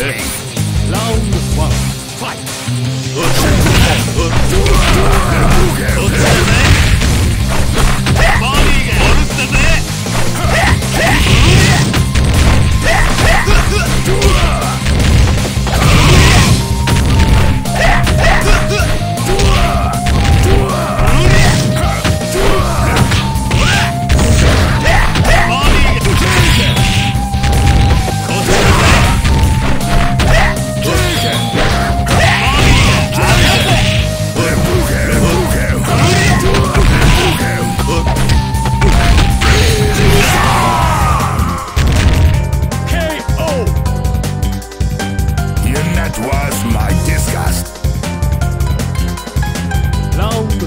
ぜ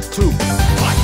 two.